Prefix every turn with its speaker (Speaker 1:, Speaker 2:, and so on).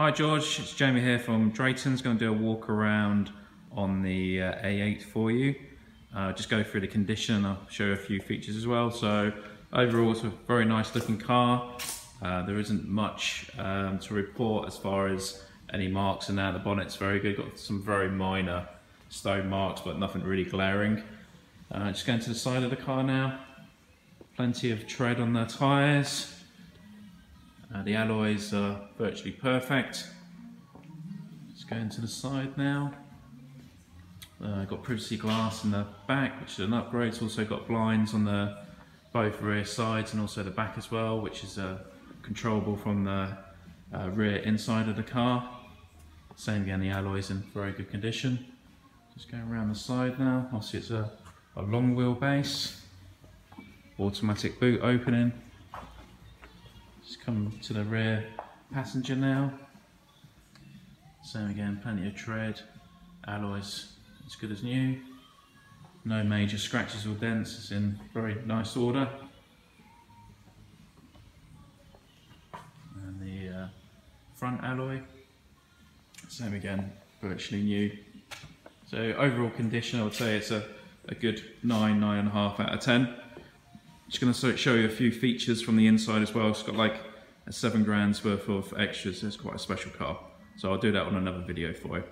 Speaker 1: Hi George, it's Jamie here from Drayton's. Going to do a walk around on the uh, A8 for you. Uh, just go through the condition. I'll show you a few features as well. So overall, it's a very nice looking car. Uh, there isn't much um, to report as far as any marks and that. The bonnet's very good. Got some very minor stone marks, but nothing really glaring. Uh, just going to the side of the car now. Plenty of tread on the tyres. Uh, the alloys are virtually perfect. Let's go into the side now. Uh, got privacy glass in the back, which is an upgrade. It's also got blinds on the both rear sides and also the back as well, which is uh, controllable from the uh, rear inside of the car. Same again, the alloys in very good condition. Just going around the side now. Obviously it's a, a long wheelbase. Automatic boot opening. Just come to the rear passenger now. Same again, plenty of tread. Alloys as good as new. No major scratches or dents, it's in very nice order. And the uh, front alloy, same again, virtually new. So overall condition, I would say it's a, a good nine, nine and a half out of 10. Just going to show you a few features from the inside as well. It's got like a seven grand's worth of extras. It's quite a special car. So I'll do that on another video for you.